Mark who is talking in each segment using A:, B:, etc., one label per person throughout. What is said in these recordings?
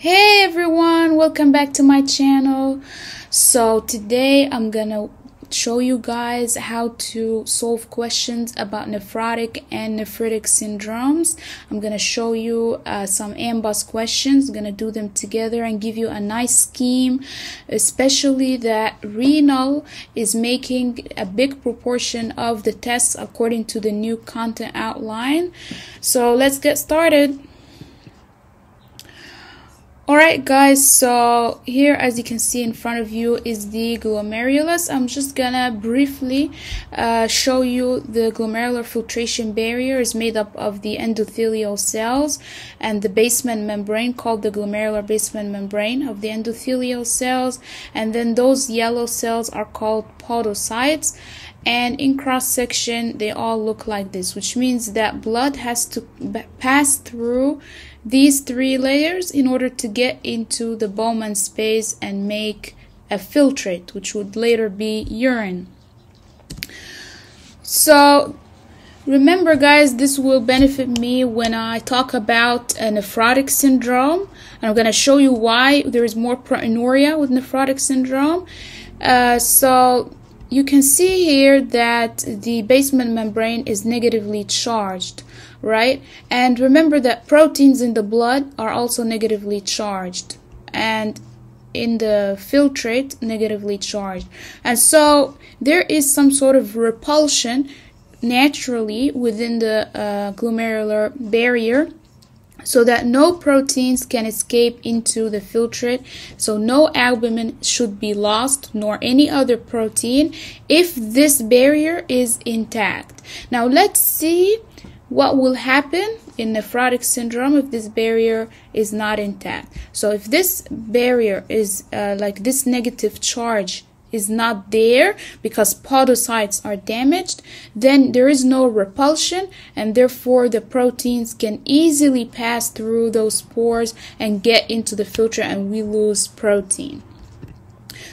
A: Hey everyone, welcome back to my channel. So today I'm gonna show you guys how to solve questions about nephrotic and nephritic syndromes. I'm gonna show you uh, some AMBOSS questions, I'm gonna do them together and give you a nice scheme, especially that renal is making a big proportion of the tests according to the new content outline. So let's get started. Alright guys, so here as you can see in front of you is the glomerulus. I'm just gonna briefly uh, show you the glomerular filtration barrier is made up of the endothelial cells and the basement membrane called the glomerular basement membrane of the endothelial cells and then those yellow cells are called podocytes and in cross section they all look like this which means that blood has to pass through these three layers in order to get into the Bowman space and make a filtrate which would later be urine. So remember guys this will benefit me when I talk about a nephrotic syndrome and I'm going to show you why there is more proteinuria with nephrotic syndrome. Uh, so you can see here that the basement membrane is negatively charged, right? And remember that proteins in the blood are also negatively charged and in the filtrate negatively charged. And so there is some sort of repulsion naturally within the uh, glomerular barrier so that no proteins can escape into the filtrate. So no albumin should be lost nor any other protein if this barrier is intact. Now let's see what will happen in nephrotic syndrome if this barrier is not intact. So if this barrier is uh, like this negative charge is not there because podocytes are damaged, then there is no repulsion and therefore the proteins can easily pass through those pores and get into the filter and we lose protein.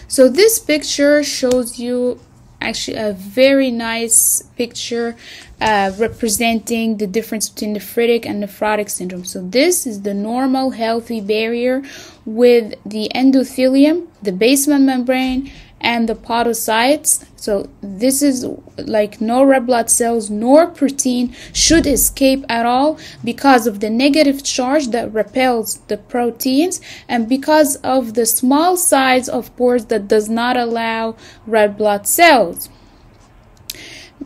A: So this picture shows you actually a very nice picture uh, representing the difference between nephritic and nephrotic syndrome. So this is the normal healthy barrier with the endothelium, the basement membrane, and the podocytes. So this is like no red blood cells nor protein should escape at all because of the negative charge that repels the proteins and because of the small size of pores that does not allow red blood cells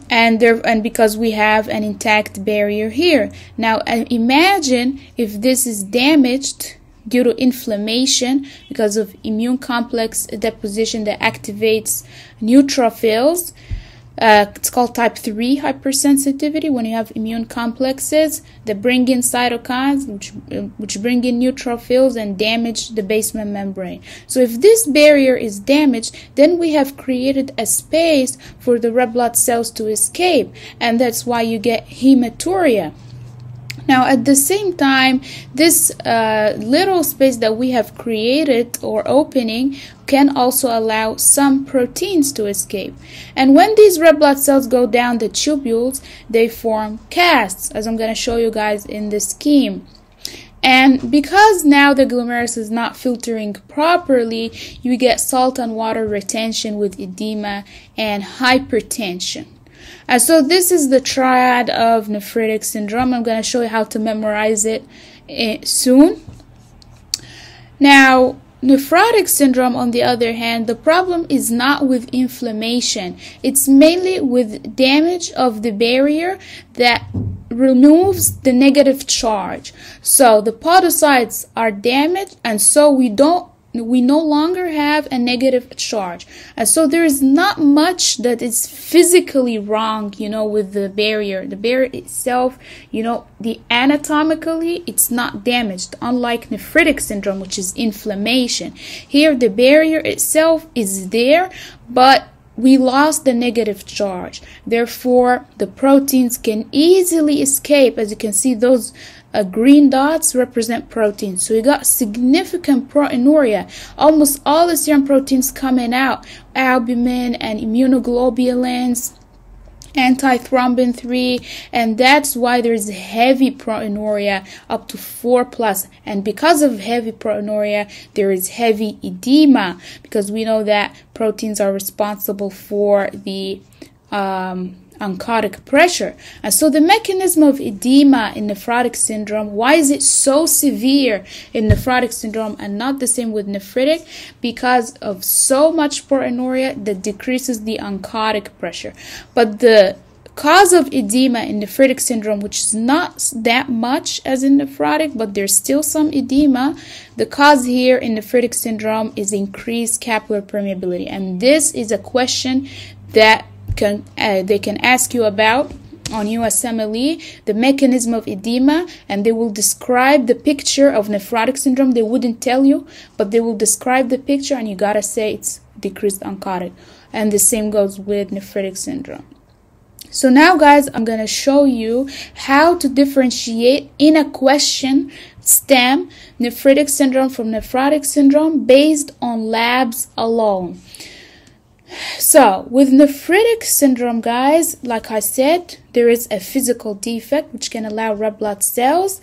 A: and there and because we have an intact barrier here now uh, imagine if this is damaged due to inflammation because of immune complex deposition that activates neutrophils. Uh, it's called type 3 hypersensitivity when you have immune complexes that bring in cytokines which, which bring in neutrophils and damage the basement membrane so if this barrier is damaged then we have created a space for the red blood cells to escape and that's why you get hematuria now at the same time, this uh, little space that we have created or opening can also allow some proteins to escape. And when these red blood cells go down the tubules, they form casts, as I'm going to show you guys in this scheme. And because now the glomerulus is not filtering properly, you get salt and water retention with edema and hypertension. And so this is the triad of nephritic syndrome. I'm going to show you how to memorize it eh, soon. Now, nephrotic syndrome, on the other hand, the problem is not with inflammation. It's mainly with damage of the barrier that removes the negative charge. So the podocytes are damaged and so we don't we no longer have a negative charge. And so there is not much that is physically wrong, you know, with the barrier. The barrier itself, you know, the anatomically, it's not damaged, unlike nephritic syndrome, which is inflammation. Here, the barrier itself is there, but we lost the negative charge. Therefore, the proteins can easily escape. As you can see, those uh, green dots represent proteins. So we got significant proteinuria. Almost all the serum proteins coming out, albumin and immunoglobulins antithrombin 3 and that's why there's heavy proteinuria up to 4 plus and because of heavy proteinuria there is heavy edema because we know that proteins are responsible for the um, oncotic pressure. And so the mechanism of edema in nephrotic syndrome, why is it so severe in nephrotic syndrome and not the same with nephritic? Because of so much proteinuria that decreases the oncotic pressure. But the cause of edema in nephritic syndrome, which is not that much as in nephrotic, but there's still some edema. The cause here in nephritic syndrome is increased capillary permeability. And this is a question that can uh, they can ask you about on USMLE the mechanism of edema and they will describe the picture of nephrotic syndrome. They wouldn't tell you but they will describe the picture and you gotta say it's decreased oncotic and the same goes with nephritic syndrome. So now guys I'm gonna show you how to differentiate in a question stem nephritic syndrome from nephrotic syndrome based on labs alone so, with nephritic syndrome, guys, like I said, there is a physical defect which can allow red blood cells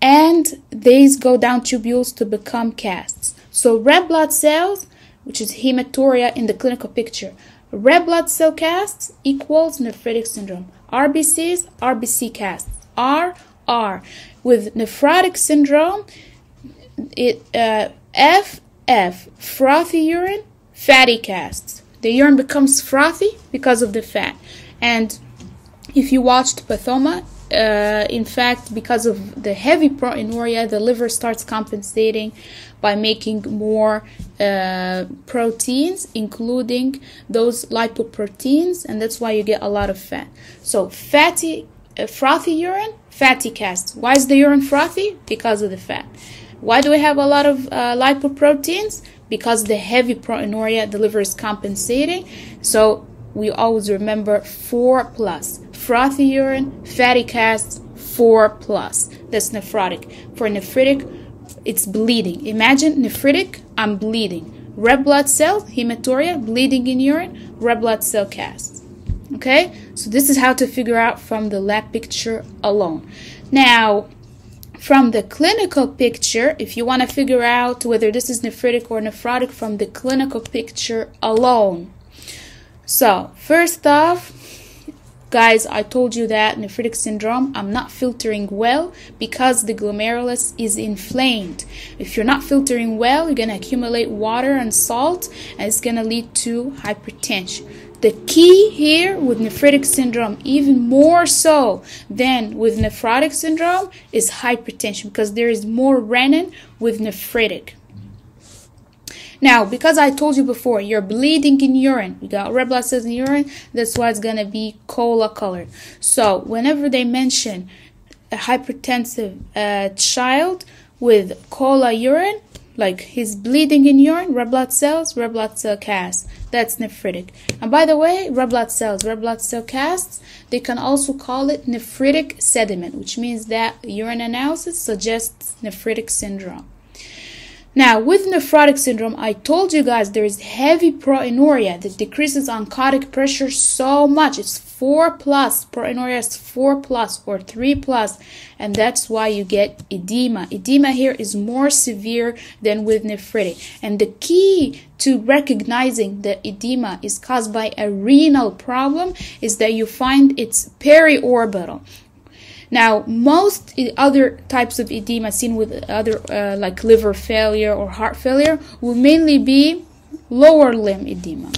A: and these go down tubules to become casts. So, red blood cells, which is hematuria in the clinical picture, red blood cell casts equals nephritic syndrome. RBCs, RBC casts. R, R. With nephrotic syndrome, it uh, F, F, frothy urine, fatty casts the urine becomes frothy because of the fat. And if you watched Pathoma, uh, in fact, because of the heavy proteinuria, the liver starts compensating by making more uh, proteins, including those lipoproteins, and that's why you get a lot of fat. So, fatty, uh, frothy urine, fatty casts. Why is the urine frothy? Because of the fat. Why do we have a lot of uh, lipoproteins? Because the heavy proteinuria the liver is compensating. So we always remember 4 plus. Frothy urine, fatty casts, 4 plus. That's nephrotic. For nephritic, it's bleeding. Imagine nephritic, I'm bleeding. Red blood cell, hematuria, bleeding in urine, red blood cell casts. Okay, so this is how to figure out from the lab picture alone. Now, from the clinical picture, if you want to figure out whether this is nephritic or nephrotic from the clinical picture alone. So, first off, guys, I told you that nephritic syndrome, I'm not filtering well because the glomerulus is inflamed. If you're not filtering well, you're going to accumulate water and salt, and it's going to lead to hypertension. The key here with nephritic syndrome, even more so than with nephrotic syndrome, is hypertension because there is more renin with nephritic. Now, because I told you before, you're bleeding in urine. You got red blood cells in urine. That's why it's gonna be cola colored. So, whenever they mention a hypertensive uh, child with cola urine, like he's bleeding in urine, red blood cells, red blood cell casts. That's nephritic. And by the way, red blood cells, red blood cell casts, they can also call it nephritic sediment, which means that urine analysis suggests nephritic syndrome. Now, with nephrotic syndrome, I told you guys there is heavy proteinuria that decreases oncotic pressure so much. It's 4 plus. Proteinuria is 4 plus or 3 plus, and that's why you get edema. Edema here is more severe than with nephritic. And the key to recognizing that edema is caused by a renal problem is that you find it's periorbital. Now, most other types of edema seen with other uh, like liver failure or heart failure will mainly be lower limb edema,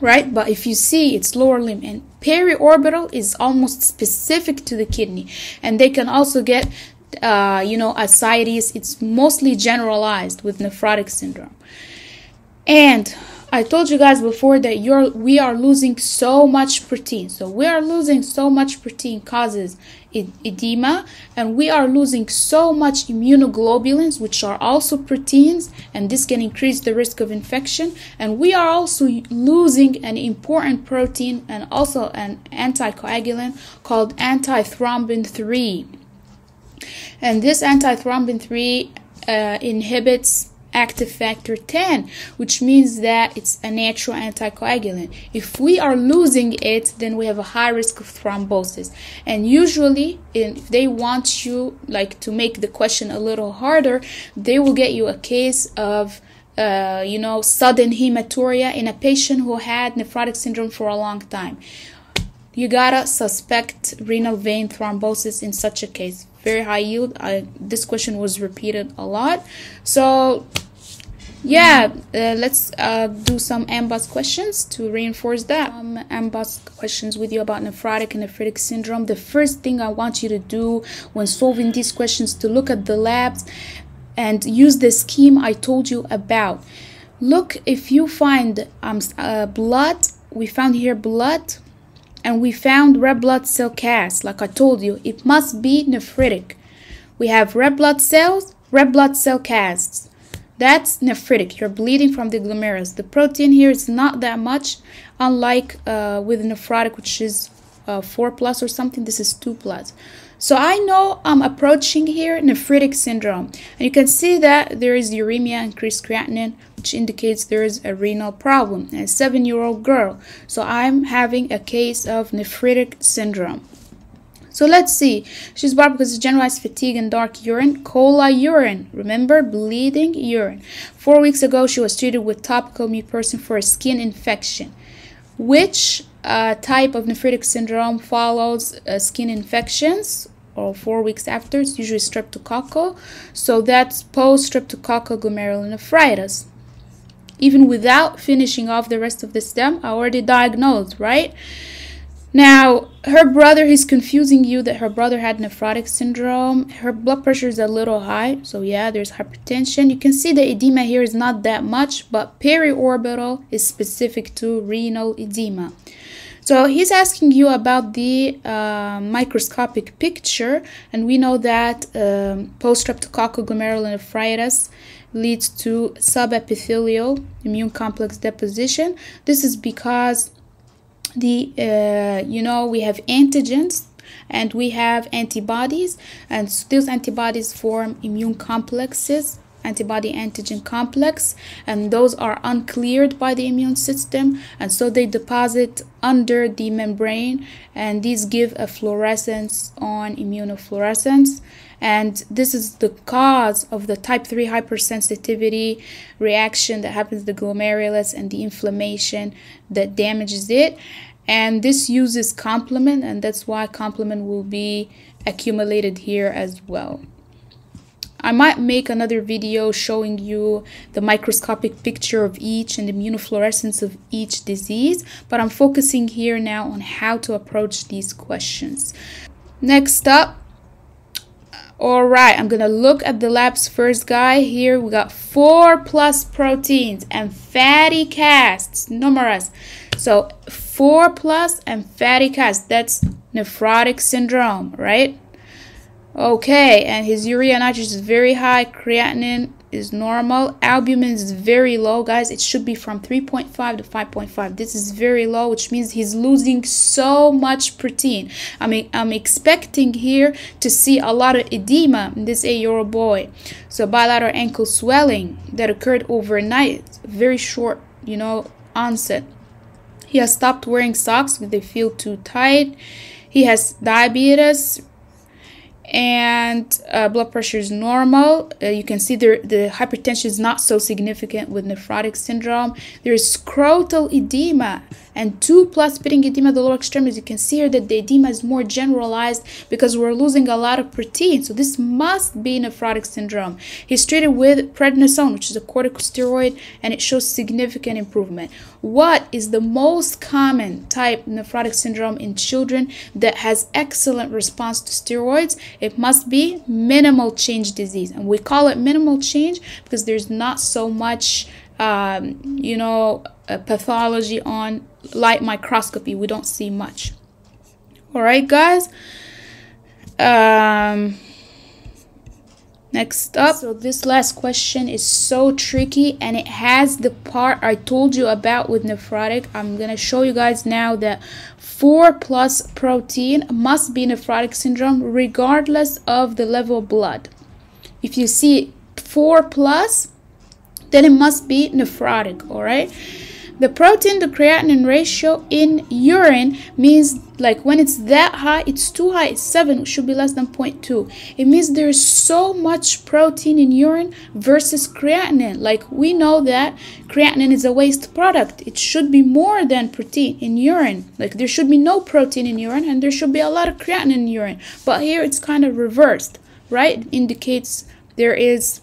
A: right? But if you see it's lower limb and periorbital is almost specific to the kidney, and they can also get uh, you know ascites. It's mostly generalized with nephrotic syndrome, and I told you guys before that you're we are losing so much protein. So we are losing so much protein causes edema and we are losing so much immunoglobulins which are also proteins and this can increase the risk of infection and we are also losing an important protein and also an anticoagulant called antithrombin 3 and this antithrombin 3 uh, inhibits active factor 10, which means that it's a natural anticoagulant. If we are losing it, then we have a high risk of thrombosis. And usually, if they want you like to make the question a little harder, they will get you a case of uh, you know, sudden hematuria in a patient who had nephrotic syndrome for a long time. You gotta suspect renal vein thrombosis in such a case. Very high yield. I, this question was repeated a lot. So, yeah, uh, let's uh, do some AMBOSS questions to reinforce that. Um, AMBOSS questions with you about nephrotic and nephritic syndrome. The first thing I want you to do when solving these questions to look at the labs and use the scheme I told you about. Look, if you find um, uh, blood, we found here blood, and we found red blood cell cast. Like I told you, it must be nephritic. We have red blood cells, red blood cell casts. That's nephritic. You're bleeding from the glomerulus. The protein here is not that much, unlike uh, with nephrotic, which is uh, 4 plus or something. This is 2 plus. So I know I'm approaching here nephritic syndrome. And you can see that there is uremia, and increased creatinine, which indicates there is a renal problem. A seven-year-old girl. So I'm having a case of nephritic syndrome. So let's see. She's brought because of generalized fatigue and dark urine, cola urine. Remember, bleeding urine. Four weeks ago, she was treated with topical mupirocin for a skin infection. Which uh, type of nephritic syndrome follows uh, skin infections or four weeks after. It's usually streptococcal. So that's post-streptococcal glomerulonephritis. Even without finishing off the rest of the stem, I already diagnosed, right? Now, her brother, he's confusing you that her brother had nephrotic syndrome. Her blood pressure is a little high. So yeah, there's hypertension. You can see the edema here is not that much, but periorbital is specific to renal edema. So he's asking you about the uh, microscopic picture, and we know that um, post-streptococcal glomerulonephritis leads to subepithelial immune complex deposition. This is because the uh, you know we have antigens and we have antibodies, and those antibodies form immune complexes antibody antigen complex and those are uncleared by the immune system and so they deposit under the membrane and these give a fluorescence on immunofluorescence. And this is the cause of the type 3 hypersensitivity reaction that happens to the glomerulus and the inflammation that damages it. And this uses complement and that's why complement will be accumulated here as well I might make another video showing you the microscopic picture of each and the immunofluorescence of each disease, but I'm focusing here now on how to approach these questions. Next up, all right, I'm gonna look at the lab's first guy here. We got four plus proteins and fatty casts, numerous. So four plus and fatty casts, that's nephrotic syndrome, right? Okay, and his urea nitrogen is very high. Creatinine is normal. Albumin is very low, guys. It should be from 3.5 to 5.5. This is very low, which means he's losing so much protein. I mean, I'm expecting here to see a lot of edema in this eight-year-old boy. So bilateral ankle swelling that occurred overnight. Very short, you know, onset. He has stopped wearing socks because they feel too tight. He has diabetes, and uh, blood pressure is normal. Uh, you can see the, the hypertension is not so significant with nephrotic syndrome. There is scrotal edema and 2 plus pitting edema the lower extremities. You can see here that the edema is more generalized because we're losing a lot of protein. So this must be nephrotic syndrome. He's treated with prednisone, which is a corticosteroid, and it shows significant improvement. What is the most common type nephrotic syndrome in children that has excellent response to steroids? It must be minimal change disease. And we call it minimal change because there's not so much um, you know, pathology on light microscopy. We don't see much. All right, guys. Um, next up. So this last question is so tricky and it has the part I told you about with nephrotic. I'm going to show you guys now that 4 plus protein must be nephrotic syndrome regardless of the level of blood. If you see 4 plus, then it must be nephrotic, all right? The protein to creatinine ratio in urine means like when it's that high, it's too high, it's 7, it should be less than 0.2. It means there's so much protein in urine versus creatinine. Like we know that creatinine is a waste product. It should be more than protein in urine. Like there should be no protein in urine and there should be a lot of creatinine in urine. But here it's kind of reversed, right? It indicates there is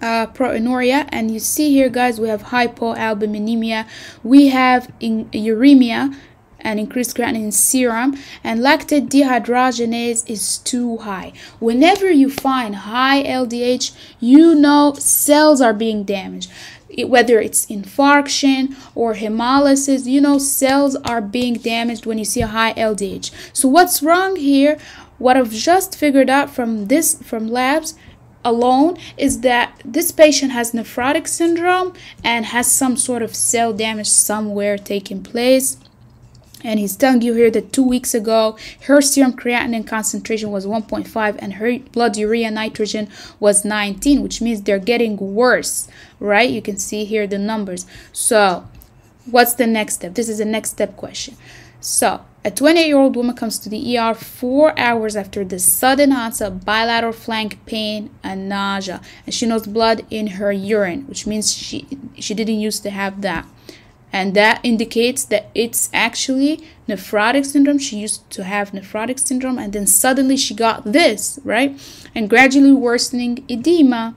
A: uh, proteinuria. And you see here guys we have hypoalbuminemia. We have in uremia and increased creatinine in serum. And lactate dehydrogenase is too high. Whenever you find high ldh you know cells are being damaged. It, whether it's infarction or hemolysis you know cells are being damaged when you see a high ldh so what's wrong here? What i've just figured out from this from labs alone is that this patient has nephrotic syndrome and has some sort of cell damage somewhere taking place. And he's telling you here that two weeks ago her serum creatinine concentration was 1.5 and her blood urea nitrogen was 19 which means they're getting worse right? You can see here the numbers. So what's the next step? This is the next step question. So a 28-year-old woman comes to the ER four hours after the sudden onset of bilateral flank pain and nausea, and she knows blood in her urine, which means she she didn't used to have that, and that indicates that it's actually nephrotic syndrome. She used to have nephrotic syndrome, and then suddenly she got this right, and gradually worsening edema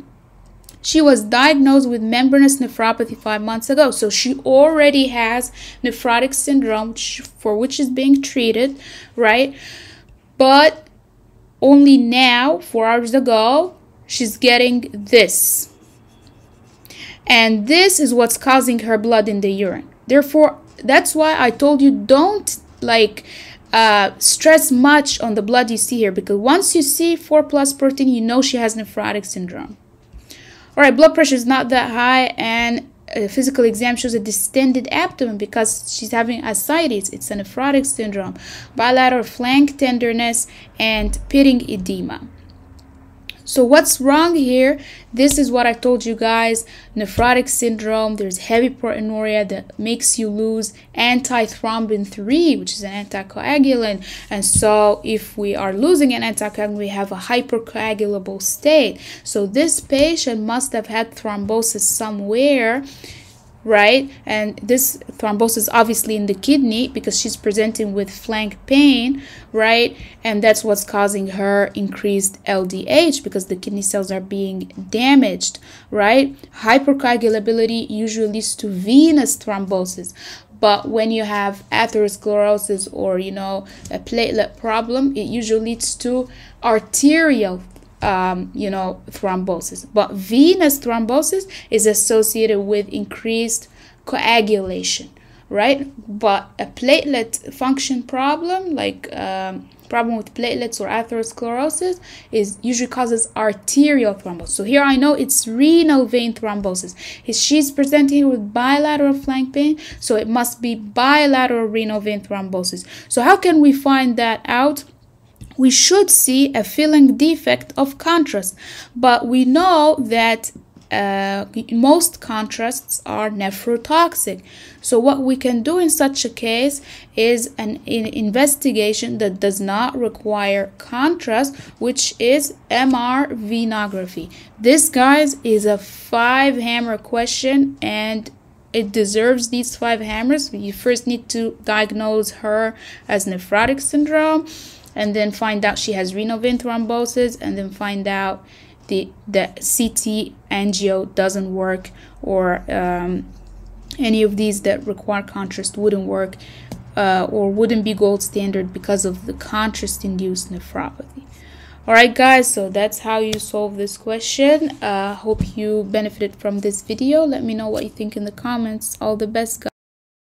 A: she was diagnosed with membranous nephropathy five months ago. So she already has nephrotic syndrome for which is being treated, right? But only now, four hours ago, she's getting this. And this is what's causing her blood in the urine. Therefore, that's why I told you don't like uh, stress much on the blood you see here because once you see 4 plus protein, you know she has nephrotic syndrome. All right, blood pressure is not that high and a physical exam shows a distended abdomen because she's having ascites. It's a nephrotic syndrome, bilateral flank tenderness, and pitting edema. So what's wrong here? This is what I told you guys. Nephrotic syndrome, there's heavy proteinuria that makes you lose antithrombin 3, which is an anticoagulant. And so if we are losing an anticoagulant, we have a hypercoagulable state. So this patient must have had thrombosis somewhere right? And this thrombosis obviously in the kidney because she's presenting with flank pain, right? And that's what's causing her increased LDH because the kidney cells are being damaged, right? Hypercoagulability usually leads to venous thrombosis. But when you have atherosclerosis or you know a platelet problem, it usually leads to arterial um, you know, thrombosis. But venous thrombosis is associated with increased coagulation, right? But a platelet function problem, like um, problem with platelets or atherosclerosis, is usually causes arterial thrombosis. So here I know it's renal vein thrombosis. She's presenting with bilateral flank pain, so it must be bilateral renal vein thrombosis. So how can we find that out? We should see a filling defect of contrast, but we know that uh, most contrasts are nephrotoxic. So what we can do in such a case is an, an investigation that does not require contrast, which is MR venography. This, guys, is a five hammer question and it deserves these five hammers. You first need to diagnose her as nephrotic syndrome and then find out she has renal vein thrombosis and then find out the the CT angio doesn't work or um, any of these that require contrast wouldn't work uh, or wouldn't be gold standard because of the contrast induced nephropathy. Alright guys, so that's how you solve this question. Uh, hope you benefited from this video. Let me know what you think in the comments. All the best guys.